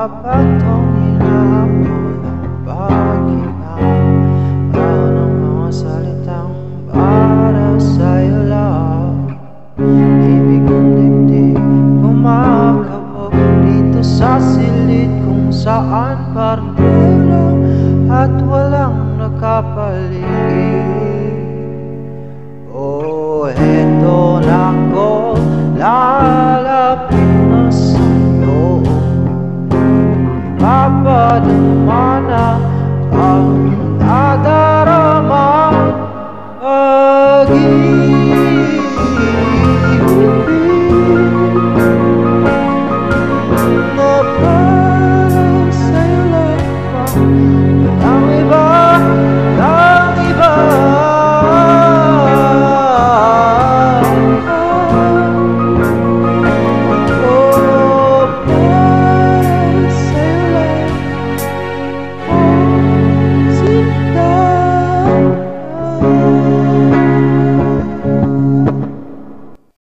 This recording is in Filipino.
Kapag tong hinahamon saan parang at walang nakapaligid Oh, heto na ko lalapit na sa'yo Ipapadama na ang nadarama pag-ibig